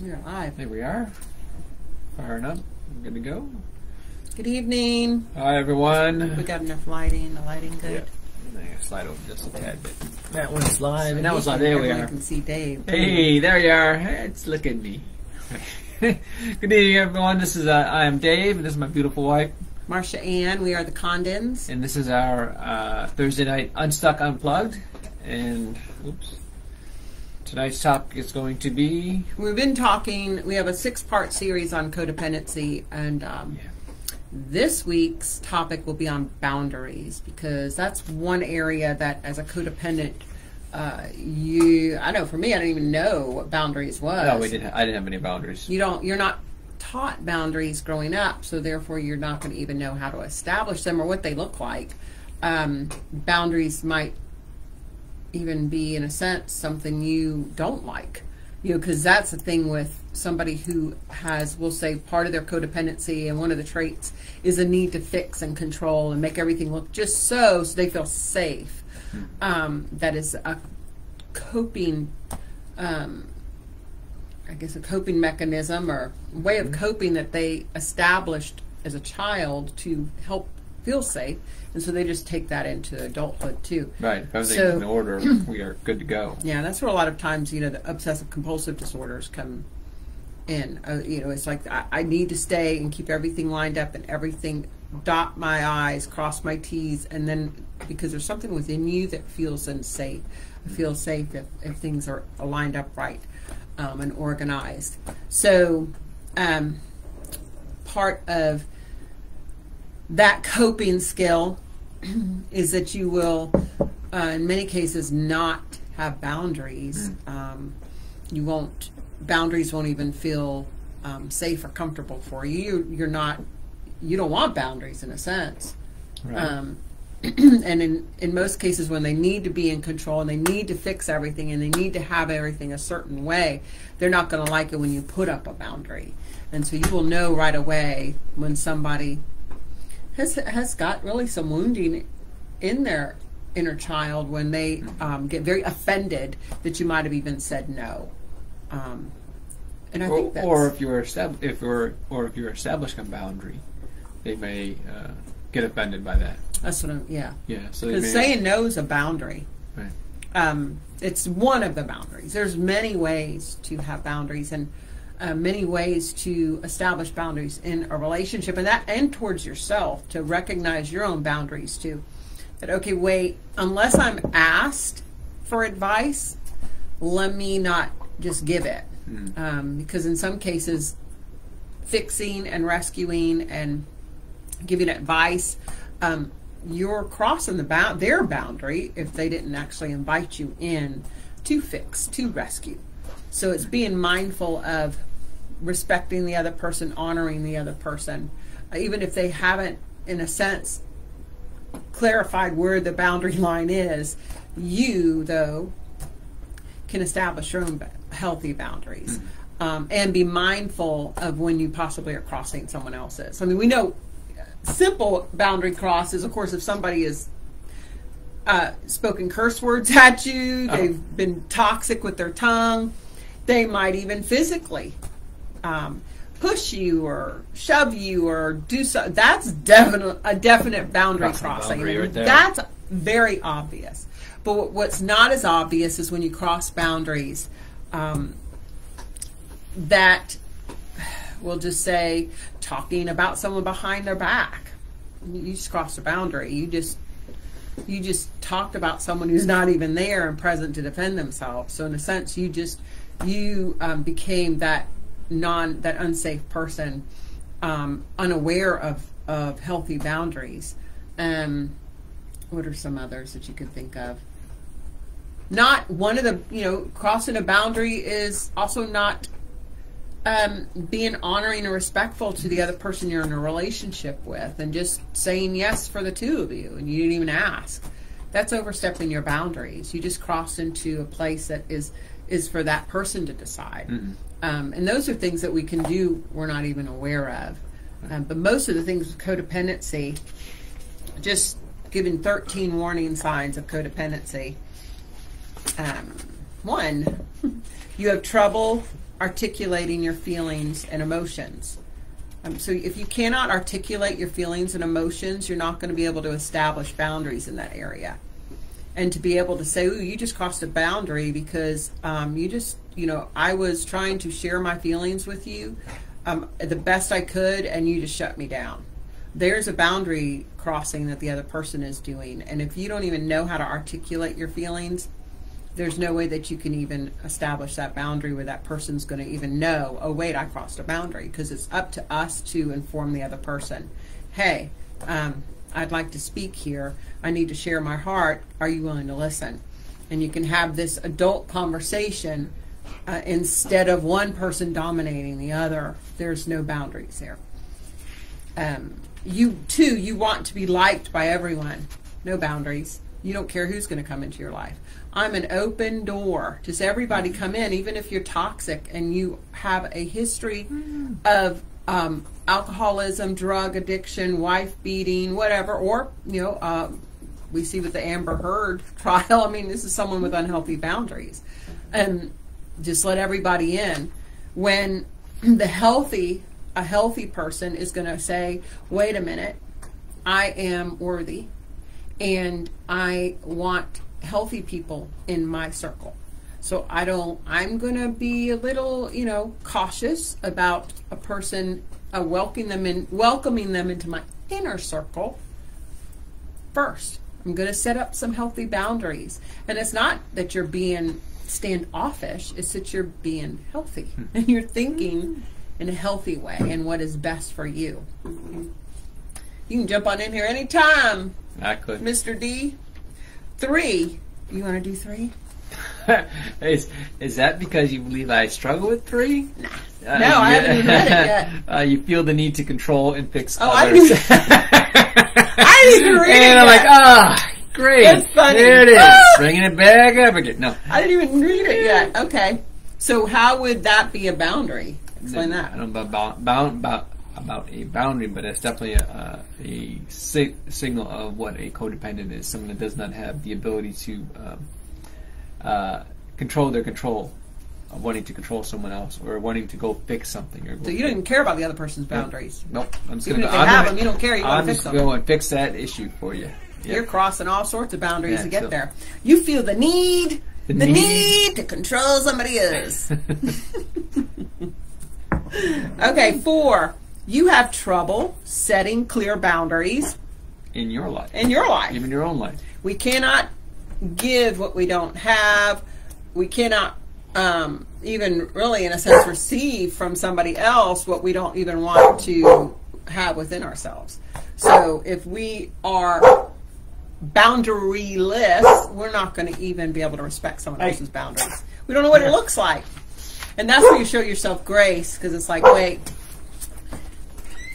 We're live. There we are. Firing up. Good to go. Good evening. Hi, everyone. We got enough lighting. The lighting good. Yep. I'm slide over just a tad bit. That one's live, and that one's Everyone- live. There we everyone are. can see Dave. Hey, there you are. Hey, It's look at me. Good evening, everyone. This is uh, I am Dave, and this is my beautiful wife, Marcia Ann, we are the Condens. and this is our uh, Thursday night Unstuck Unplugged. And oops, tonight's topic is going to be We've been talking, we have a six part series on codependency, and um, Yeah. this week's topic will be on boundaries because that's one area that, as a codependent, uh, you, I know for me, I didn't even know what boundaries was. no, we didn't. I didn't have any boundaries. you don't you're not taught boundaries growing up so therefore you're not going to even know how to establish them or what they look like um, boundaries might even be in a sense something you don't like. You know because that's the thing with somebody who has we'll say part of their codependency and one of the traits is a need to fix and control and make everything look just so so they feel safe. Um, that is a coping um, I guess a coping mechanism or way of coping that they established as a child to help feel safe, and so they just take that into adulthood too. Right. If everything's So- in order, we are good to go. Yeah, that's where a lot of times you know the obsessive compulsive disorders come in. Uh, you know, it's like I, I need to stay and keep everything lined up and everything dot my i's, cross my t's, and then because there's something within you that feels unsafe. I feel safe if, if things are lined up right um, and organized. So, um, part of that coping skill is that you will, uh, in many cases, not have boundaries. Um, you won't. Boundaries won't even feel um, safe or comfortable for you. you. You're not. You don't want boundaries in a sense. Right. Um, and in, in most cases, when they need to be in control and they need to fix everything and they need to have everything a certain way, they're not going to like it when you put up a boundary. And so you will know right away when somebody has has got really some wounding in their inner child when they um, get very offended that you might have even said no. Um, and I or, think that's or if you're estab- if you're or if you're establishing a boundary, they may uh, get offended by that. that's what I'm. Yeah, Yeah. So because saying no is a boundary. Right. um, it's one of the boundaries. There's many ways to have boundaries and uh, many ways to establish boundaries in a relationship, and that and towards yourself to recognize your own boundaries too. That okay, wait, unless I'm asked for advice, let me not just give it, um, because in some cases, fixing and rescuing and giving advice. Um, you're crossing the bound their boundary if they didn't actually invite you in to fix to rescue. So it's being mindful of respecting the other person, honoring the other person, uh, even if they haven't, in a sense, clarified where the boundary line is. You though can establish your own healthy boundaries um, and be mindful of when you possibly are crossing someone else's. I mean, we know simple boundary cross is, of course, if somebody is uh, spoken curse words at you, they've been toxic with their tongue, they might even physically um, push you or shove you or do so. That's definite a definite boundary Crossing crossing. boundary right there. That's very obvious. But what's not as obvious is when you cross boundaries um, that we'll just say talking about someone behind their back. You just crossed a boundary. You just you just talked about someone who's not even there and present to defend themselves. So in a sense, you just you um, became that non that unsafe person, um, unaware of of healthy boundaries. Um, what are some others that you could think of? Not one of the you know crossing a boundary is also not um, being honoring and respectful to the other person you're in a relationship with and just saying yes for the two of you and you didn't even ask that's overstepping your boundaries you just crossed into a place that is is for that person to decide um, and those are things that we can do we're not even aware of um, but most of the things with codependency just giving 13 warning signs of codependency um, one you have trouble articulating your feelings and emotions. Um, so if you cannot articulate your feelings and emotions, you're not going to be able to establish boundaries in that area. And to be able to say, "Ooh, you just crossed a boundary because um, you just, you know, I was trying to share my feelings with you um, the best I could, and you just shut me down." There's a boundary crossing that the other person is doing, and if you don't even know how to articulate your feelings, there's no way that you can even establish that boundary where that person's going to even know, oh, wait, I crossed a boundary, because it's up to us to inform the other person. Hey, um, I'd like to speak here. I need to share my heart. Are you willing to listen? And you can have this adult conversation uh, instead of one person dominating the other. There's no boundaries there. Um, you, too, you want to be liked by everyone. No boundaries. You don't care who's going to come into your life. I'm an open door. Just everybody come in, even if you're toxic and you have a history of um, alcoholism, drug addiction, wife beating, whatever, or, you know, um, we see with the Amber Heard trial. I mean, this is someone with unhealthy boundaries. And just let everybody in. When the healthy, a healthy person is going to say, wait a minute, I am worthy and I want healthy people in my circle. So I don't, I'm going to be a little, you know, cautious about a person uh, welcoming them in, welcoming them into my inner circle first. I'm going to set up some healthy boundaries. And it's not that you're being standoffish, it's that you're being healthy and you're thinking in a healthy way and what is best for you. You can jump on in here anytime, I could. Mr. D. Three. You want to do three? is, is that because you believe I struggle with three? Nah. Uh, No, I haven't even read it yet. Uh, you feel the need to control and fix Oh, I others. didn't I didn't even read it and I'm yet. like, ah, great. That's funny. There it is. Ah! Bringing it back up again. No. I didn't even read it yet. Okay. So how would that be a boundary? Explain I that. I don't know about bound, about, about a boundary, but it's definitely a, a sig- signal of what a codependent is. Someone that does not have the ability to um, uh, control their control of wanting to control someone else or wanting to go fix something. Or So you don't even care about the other person's boundaries. Nope. I'm just Even gonna if go. they I'm have gonna- them, you don't care. You I'm just them. going to fix that issue for you. You're crossing all sorts of boundaries Yeah, to get so- there. You feel the need, The the, need. need. to control somebody else. okay, four. You have trouble setting clear boundaries in your life, in your life. even your own life. We cannot give what we don't have. We cannot um, even really, in a sense, receive from somebody else what we don't even want to have within ourselves. So if we are boundaryless, we're not going to even be able to respect someone else's boundaries. We don't know what it looks like. And that's where you show yourself grace because it's like, wait,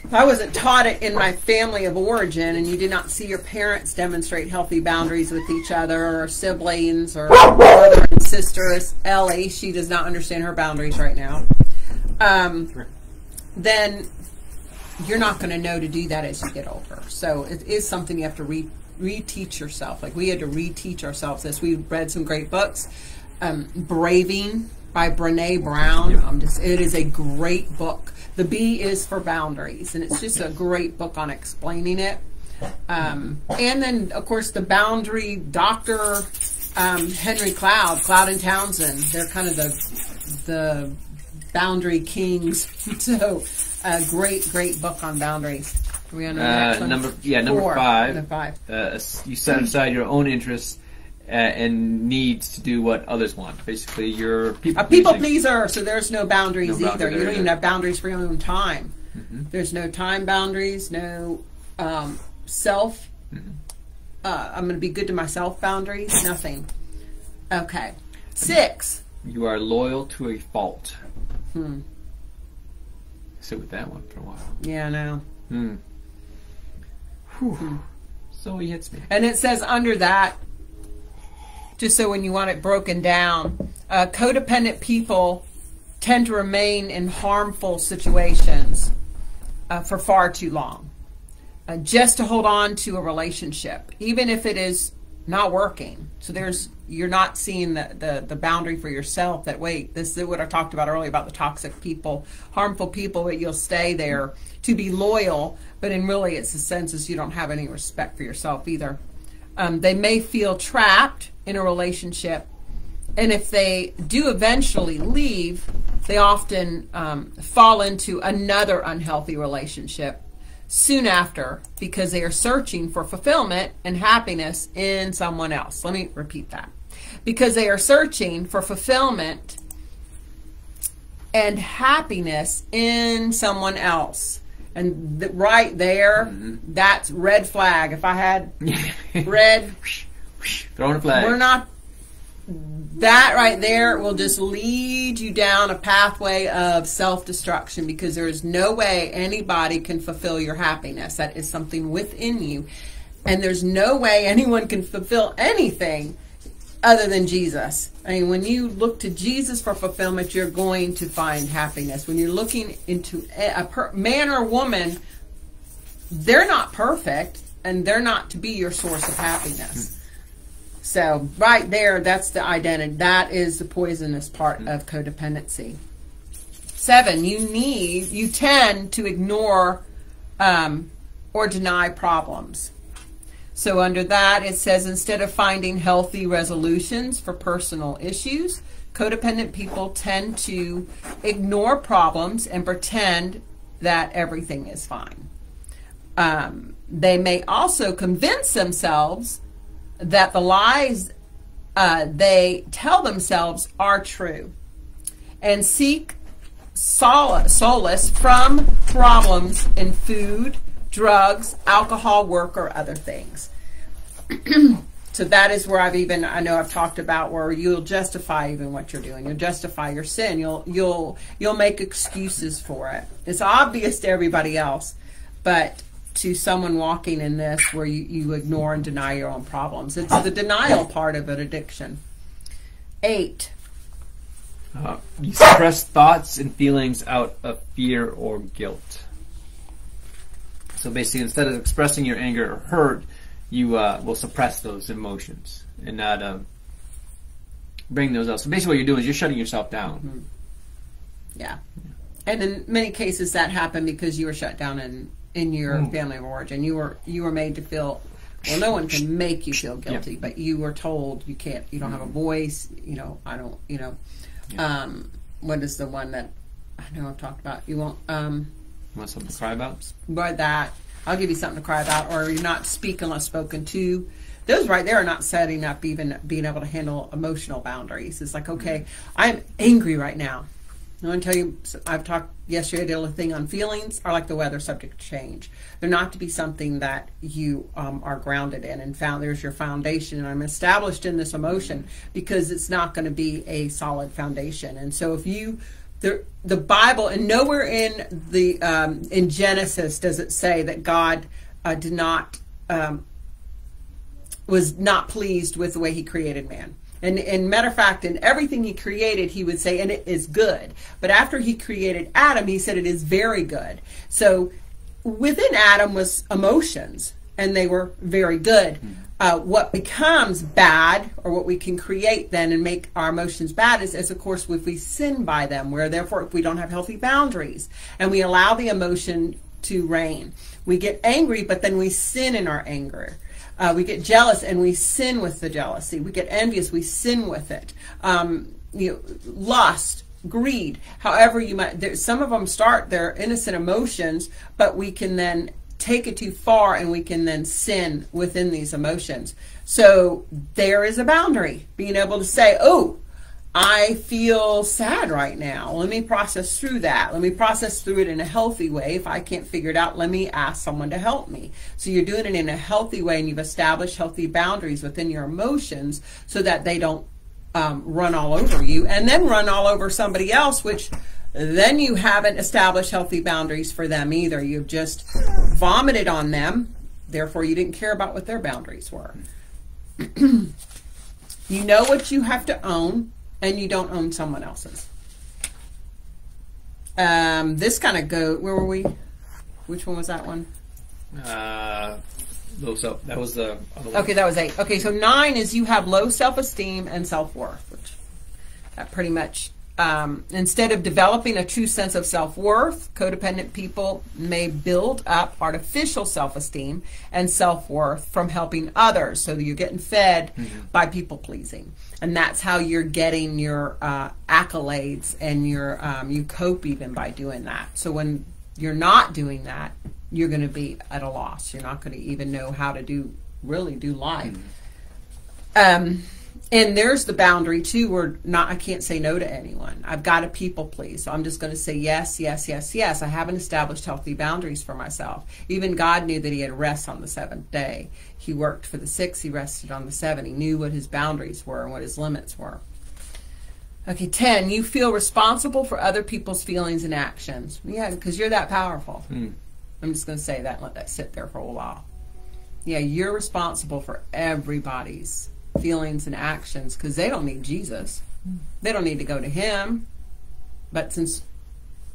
if I wasn't taught it in my family of origin and you did not see your parents demonstrate healthy boundaries with each other or siblings or brother and Ellie, she does not understand her boundaries right now, um, then you're not going to know to do that as you get older. So it is something you have to re- reteach yourself. Like we had to reteach ourselves this. We read some great books. Um, Braving by Brene Brown. Um, just, it is a great book. The B is for boundaries, and it's just a great book on explaining it. Um, and then, of course, the boundary doctor um, Henry Cloud, Cloud and Townsend. They're kind of the the boundary kings. so, a great, great book on boundaries. Are we on Uh, number- yeah, number Four. five. Number five. Uh, you set aside your own interests and needs to do what others want. Basically, you're people. A people pleaser, so there's no boundaries No either. boundary You don't even have boundaries for your own time. Mm-hmm. There's no time boundaries, no um, self. Mm-hmm. Uh, I'm going to be good to myself boundaries. Nothing. Okay. Six. You are loyal to a fault. Hmm. Sit with that one for a while. Yeah, no. Hmm. Whew. So he hits me. And it says under that, just so when you want it broken down, uh, codependent people tend to remain in harmful situations uh, for far too long, uh, just to hold on to a relationship, even if it is not working. So there's you're not seeing the, the, the boundary for yourself that wait, this is what I talked about earlier about the toxic people, harmful people, but you'll stay there to be loyal, but in really it's the sense is you don't have any respect for yourself either. Um, they may feel trapped in a relationship, and if they do eventually leave, they often um, fall into another unhealthy relationship soon after because they are searching for fulfillment and happiness in someone else. Let me repeat that. Because they are searching for fulfillment and happiness in someone else. And th- right there, mm-hmm. that's red flag. If I had red, throwing a flag. We're not that right there will just lead you down a pathway of self destruction because there is no way anybody can fulfill your happiness. That is something within you. And there's no way anyone can fulfill anything other than Jesus. I mean, when you look to Jesus for fulfillment, you're going to find happiness. When you're looking into a per- man or woman, they're not perfect and they're not to be your source of happiness. So right there, that's the identity. That is the poisonous part of codependency. Seven, you need, you tend to ignore um, or deny problems. So under that, it says instead of finding healthy resolutions for personal issues, codependent people tend to ignore problems and pretend that everything is fine. Um, they may also convince themselves that the lies uh, they tell themselves are true and seek solace, solace from problems in food, drugs, alcohol, work, or other things. so that is where I've even I know I've talked about where you'll justify even what you're doing. You'll justify your sin. You'll you'll you'll make excuses for it. It's obvious to everybody else, but to someone walking in this where you, you ignore and deny your own problems. It's the denial part of an addiction. Eight. Uh, you suppress thoughts and feelings out of fear or guilt. So basically, instead of expressing your anger or hurt, you uh, will suppress those emotions and not uh, bring those out. So basically, what you're doing is you're shutting yourself down. Mm-hmm. Yeah. And in many cases, that happened because you were shut down in in your mm. family of origin. You were you were made to feel well. No one can make you feel guilty, yeah. but you were told you can't. You don't mm. have a mm-hmm. voice. You know. I don't. You know. Yeah. Um, what is the one that I know I've talked about? You won't. Um, you want something to cry about? By that, I'll give you something to cry about, or you're not speak unless spoken to. Those right there are not setting up even being able to handle emotional boundaries. It's like, okay, mm. I'm angry right now. I want to tell you, I've talked yesterday, the other thing on feelings are like the weather subject to change. They're not to be something that you um, are grounded in and found there's your foundation. And I'm established in this emotion because it's not going to be a solid foundation. And so if you, the, the Bible, and nowhere in the um, in Genesis does it say that God uh, did not um, was not pleased with the way He created man. And, and matter of fact, in everything he created, he would say, and it is good. But after he created Adam, he said it is very good. So within Adam was emotions, and they were very good. Hmm. Uh, what becomes bad, or what we can create then and make our emotions bad, is, is of course if we sin by them, where therefore if we don't have healthy boundaries and we allow the emotion to reign, we get angry, but then we sin in our anger. Uh, we get jealous and we sin with the jealousy. We get envious, we sin with it. Um, you know, lust, greed, however you might. There, some of them start their innocent emotions, but we can then take it too far and we can then sin within these emotions. So there is a boundary. Being able to say, oh, I feel sad right now. Let me process through that. Let me process through it in a healthy way. If I can't figure it out, let me ask someone to help me. So you're doing it in a healthy way and you've established healthy boundaries within your emotions so that they don't um, run all over you and then run all over somebody else, which then you haven't established healthy boundaries for them either. You've just vomited on them. Therefore, you didn't care about what their boundaries were. you know what you have to own and you don't own someone else's. Um, this kind of go. Where were we? Which one was that one? Uh, low self. That was the other one. Okay, that was eight. Okay, so nine is you have low self esteem and self worth, which that pretty much. Um, instead of developing a true sense of self worth, codependent people may build up artificial self esteem and self worth from helping others. So you're getting fed by people pleasing, and that's how you're getting your uh, accolades and your um, you cope even by doing that. So when you're not doing that, you're going to be at a loss. You're not going to even know how to do really do life. Um, and there's the boundary too, where not I can't say no to anyone. I've got to people please, so I'm just going to say yes, yes, yes, yes. I haven't established healthy boundaries for myself. Even God knew that He had rest on the seventh day. He worked for the six. He rested on the seven. He knew what His boundaries were and what His limits were. Okay, 10. You feel responsible for other people's feelings and actions. Yeah, because you're that powerful. Hmm. I'm just going to say that and let that sit there for a while. Yeah, you're responsible for everybody's feelings and actions because they don't need Jesus. They don't need to go to Him. But since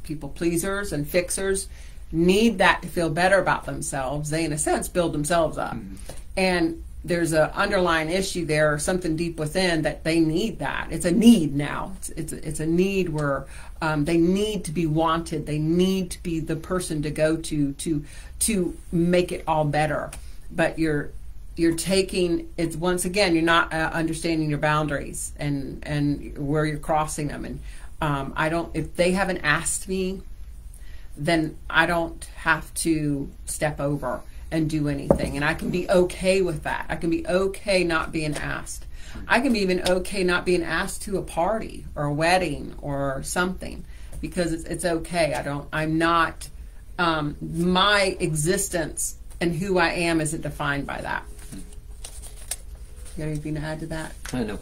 people pleasers and fixers need that to feel better about themselves, they, in a sense, build themselves up. And there's an underlying issue there, or something deep within that they need that. It's a need now. It's it's a, it's a need where um, they need to be wanted. They need to be the person to go to to to make it all better. But you're you're taking it's once again you're not uh, understanding your boundaries and and where you're crossing them. And um, I don't if they haven't asked me, then I don't have to step over and do anything. And I can be okay with that. I can be okay not being asked. I can be even okay not being asked to a party or a wedding or something because it's, it's okay. I don't, I'm not, um, my existence and who I am isn't defined by that. You got anything to add to that? I know.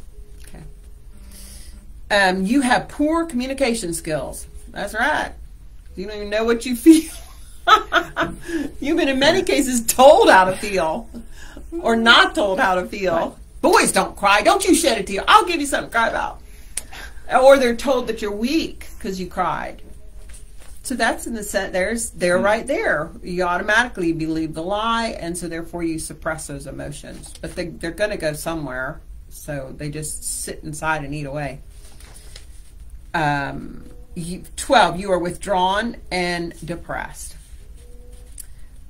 Okay. Um, you have poor communication skills. That's right. You don't even know what you feel. You've been in many cases told how to feel or not told how to feel. Boys don't cry. Don't you shed a tear. I'll give you something to cry about. Or they're told that you're weak because you cried. So that's in the sense, There's they're right there. You automatically believe the lie, and so therefore you suppress those emotions. But they, they're going to go somewhere, so they just sit inside and eat away. Um, you, Twelve. You are withdrawn and depressed.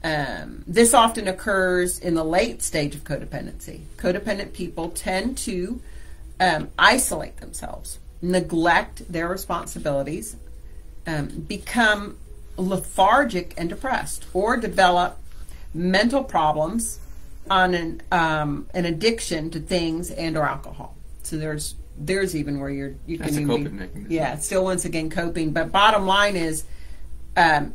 Um, this often occurs in the late stage of codependency. Codependent people tend to um, isolate themselves, neglect their responsibilities, um, become lethargic and depressed, or develop mental problems on an um, an addiction to things and or alcohol. So there's there's even where you're you That's can a coping be, mechanism. yeah, still once again coping. But bottom line is, um,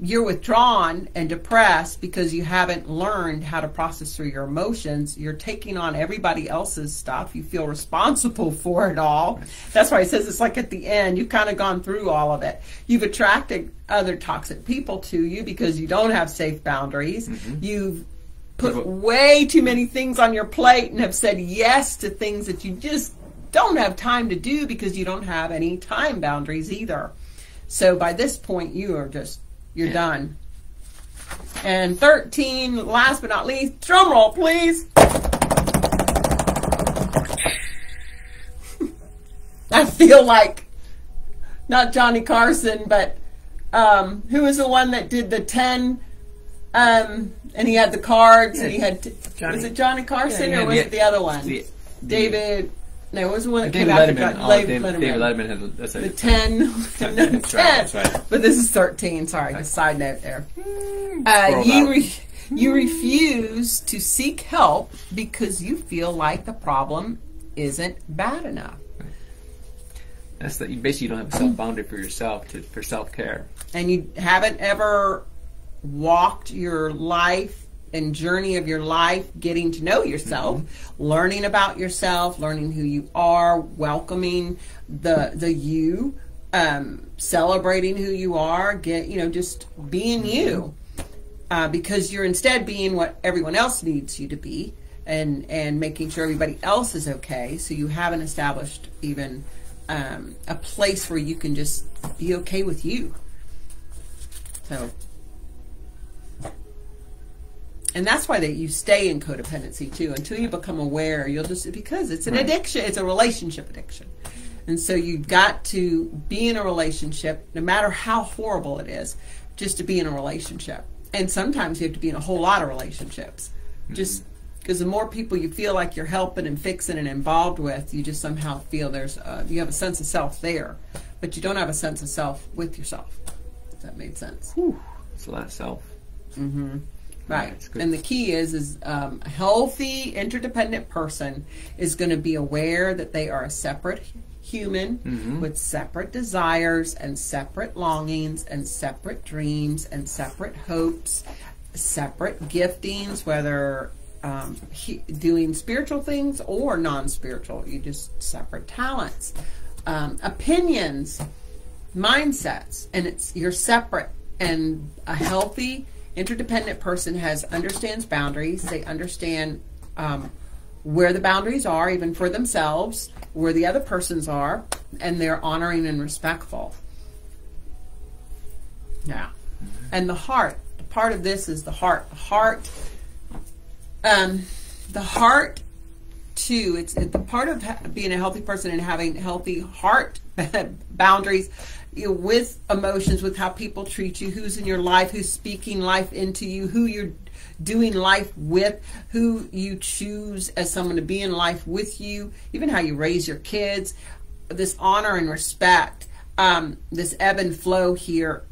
you're withdrawn and depressed because you haven't learned how to process through your emotions. You're taking on everybody else's stuff. You feel responsible for it all. That's why he says it's like at the end, you've kind of gone through all of it. You've attracted other toxic people to you because you don't have safe boundaries. Mm-hmm. You've put way too many things on your plate and have said yes to things that you just don't have time to do because you don't have any time boundaries either. So by this point, you are just you're Yeah. done. And 13, last but not least, drum roll, please. I feel like not Johnny Carson, but um, who was the one that did the 10 um, and he had the cards and he had t- Johnny- was it Johnny Carson Yeah, or was yeah. it the other one? The- the- David no, what was the one that David came after Letterman. John- Oh, David David, Letterman. David Letterman had that's The 10. That's right, right. But this is 13. Sorry, just side note there. Uh, you, re- you refuse to seek help because you feel like the problem isn't bad enough. that's that you basically don't have a self boundary for yourself to for self care. And you haven't ever walked your life and journey of your life getting to know yourself, learning about yourself, learning who you are, welcoming the the you, um, celebrating who you are, get you know just being you, uh, because you're instead being what everyone else needs you to be, and and making sure everybody else is okay. So you haven't established even um, a place where you can just be okay with you. So and that's why that you stay in codependency too until you become aware. You'll just because it's an Right. addiction. It's a relationship addiction, and so you've got to be in a relationship, no matter how horrible it is, just to be in a relationship. And sometimes you have to be in a whole lot of relationships, just because the more people you feel like you're helping and fixing and involved with, you just somehow feel there's uh, you have a sense of self there, but you don't have a sense of self with yourself. If that made sense. It's So that's self. Right. Good. And the key is is um, a healthy interdependent person is going to be aware that they are a separate human Mm-hmm. with separate desires and separate longings and separate dreams and separate hopes, separate giftings, whether um, he, doing spiritual things or non-spiritual. You just separate talents, um, opinions, mindsets and it's you're separate and a healthy interdependent person has understands boundaries. They understand um, where the boundaries are even for themselves where the other persons are and they're honoring and respectful. Yeah. And the heart the part of this is the heart. The heart um, the heart too. It's it, the part of being a healthy person and having healthy heart boundaries you know, with emotions, with how people treat you, who's in your life, who's speaking life into you, who you're doing life with, who you choose as someone to be in life with you, even how you raise your kids. This honor and respect, um, this ebb and flow here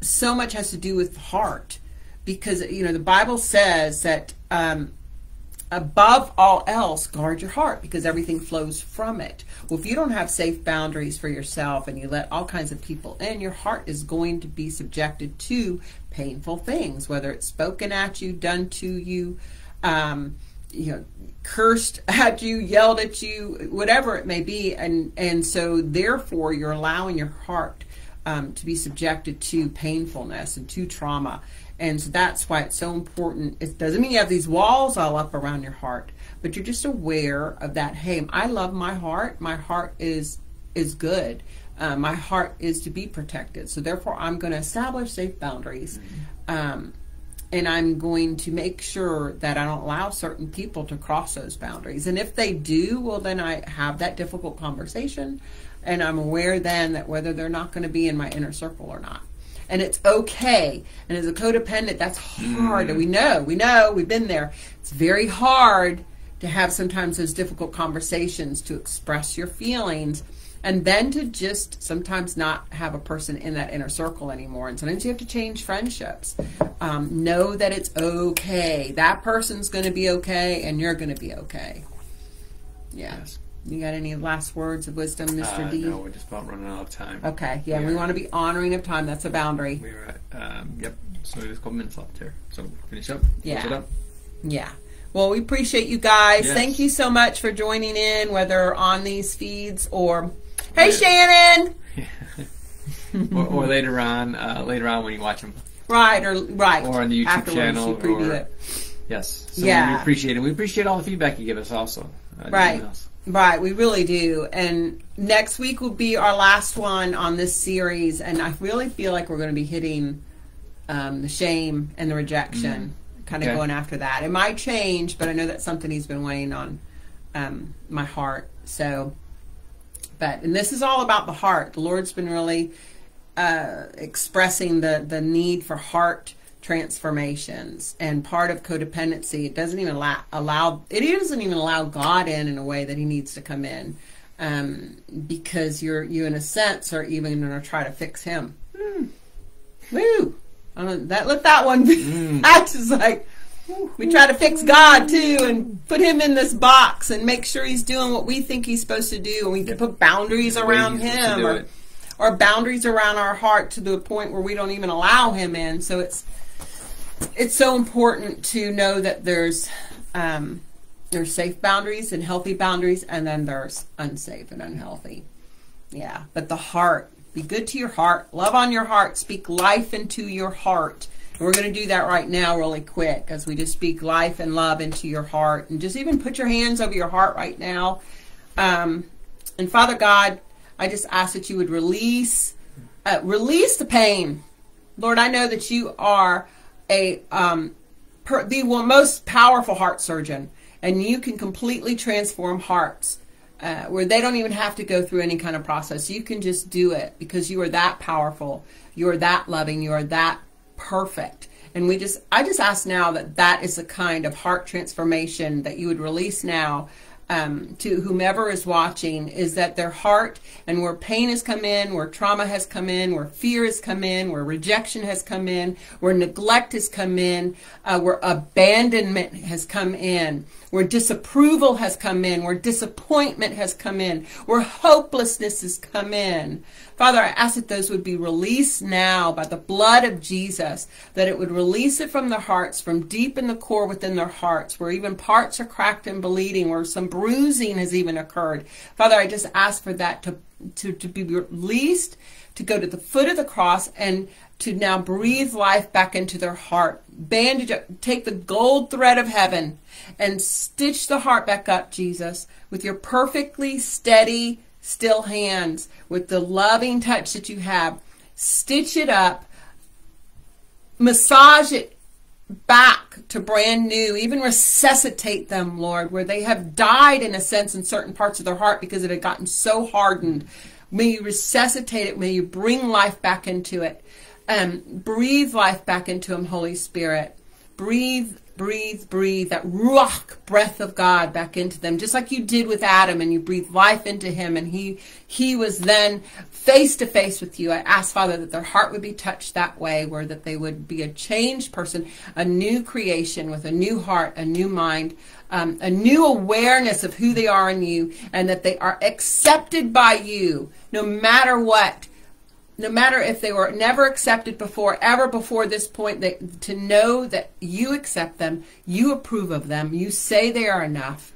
so much has to do with the heart because you know the bible says that um, above all else guard your heart because everything flows from it well if you don't have safe boundaries for yourself and you let all kinds of people in your heart is going to be subjected to painful things whether it's spoken at you done to you um, you know cursed at you yelled at you whatever it may be and and so therefore you're allowing your heart um, to be subjected to painfulness and to trauma. And so that's why it's so important. It doesn't mean you have these walls all up around your heart, but you're just aware of that. Hey, I love my heart. My heart is is good. Uh, my heart is to be protected. So therefore, I'm going to establish safe boundaries. Um, and I'm going to make sure that I don't allow certain people to cross those boundaries. And if they do, well, then I have that difficult conversation, and I'm aware then that whether they're not going to be in my inner circle or not. And it's okay. And as a codependent, that's hard. And we know, we know, we've been there. It's very hard to have sometimes those difficult conversations to express your feelings and then to just sometimes not have a person in that inner circle anymore. And sometimes you have to change friendships. Um, know that it's okay. That person's going to be okay, and you're going to be okay. Yeah. Yes. You got any last words of wisdom, Mr. Uh, D? no, we're just about running out of time. Okay. Yeah, we Yeah. want to be honoring of time. That's a boundary. We're at, um, yep, so there's a couple minutes left here. So finish up. Yeah. Close it up. Yeah. Well, we appreciate you guys. Yes. Thank you so much for joining in, whether on these feeds or. Hey. Shannon. or, or later on, uh, later on when you watch them. Right or right. Or on the YouTube Afterwards, channel, you preview or- it. Yes. So Yeah. we appreciate it. We appreciate all the feedback you give us also. Uh, Right. Right, we really do. And next week will be our last one on this series, and I really feel like we're going to be hitting um, the shame and the rejection, kind of Okay. going after that. It might change, but I know that's something he's been weighing on um, my heart. So, but and this is all about the heart. The Lord's been really uh, expressing the the need for heart transformations and part of codependency it doesn't even allow, allow it doesn't even allow god in in a way that he needs to come in um, because you're you in a sense are even going to try to fix him. Woo. I don't, that let that one be. That's just like we try to fix God too and put him in this box and make sure he's doing what we think he's supposed to do and we can put boundaries around he's supposed to him or or boundaries around our heart to the point where we don't even allow him in. So it's it's so important to know that there's um, there's safe boundaries and healthy boundaries, and then there's unsafe and unhealthy. Yeah, but the heart, be good to your heart, love on your heart, speak life into your heart. And we're going to do that right now, really quick, as we just speak life and love into your heart, and just even put your hands over your heart right now. Um, and Father God, I just ask that you would release, uh, release the pain. Lord, I know that you are a um, per, the most powerful heart surgeon, and you can completely transform hearts. Uh, where they don't even have to go through any kind of process. You can just do it because you are that powerful. You are that loving. You are that perfect. And we just, I just ask now that that is the kind of heart transformation that you would release now um, to whomever is watching is that their heart and where pain has come in, where trauma has come in, where fear has come in, where rejection has come in, where neglect has come in, uh, where abandonment has come in, where disapproval has come in, where disappointment has come in, where hopelessness has come in. Father, I ask that those would be released now by the blood of Jesus, that it would release it from their hearts, from deep in the core within their hearts, where even parts are cracked and bleeding, where some bruising has even occurred. Father, I just ask for that to, to, to be released, to go to the foot of the cross, and to now breathe life back into their heart. Bandage up, take the gold thread of heaven and stitch the heart back up, Jesus, with your perfectly steady, still hands with the loving touch that you have. Stitch it up, massage it back to brand new, even resuscitate them, Lord, where they have died in a sense in certain parts of their heart because it had gotten so hardened. May you resuscitate it. May you bring life back into it. Um, breathe life back into them, Holy Spirit. Breathe breathe, breathe that ruach breath of God back into them, just like you did with Adam, and you breathe life into him, and he he was then face to face with you. I ask Father that their heart would be touched that way, where that they would be a changed person, a new creation with a new heart, a new mind. Um, a new awareness of who they are in you and that they are accepted by you no matter what no matter if they were never accepted before, ever before this point, they, to know that you accept them, you approve of them, you say they are enough,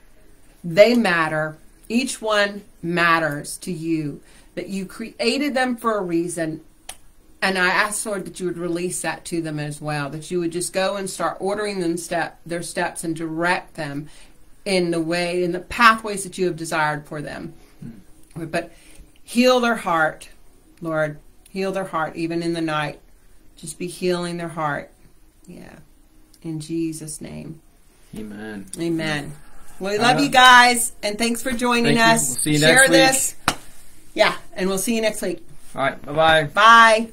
they matter, each one matters to you, that you created them for a reason. And I ask, Lord, that you would release that to them as well, that you would just go and start ordering them step their steps and direct them in the way, in the pathways that you have desired for them. Hmm. But heal their heart, Lord Heal their heart, even in the night. Just be healing their heart. Yeah. In Jesus' name. Amen. Amen. Well, we love uh, you guys, and thanks for joining thank us. We'll see you Share next this. Yeah, and we'll see you next week. All right. Bye-bye. Bye.